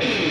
Bye.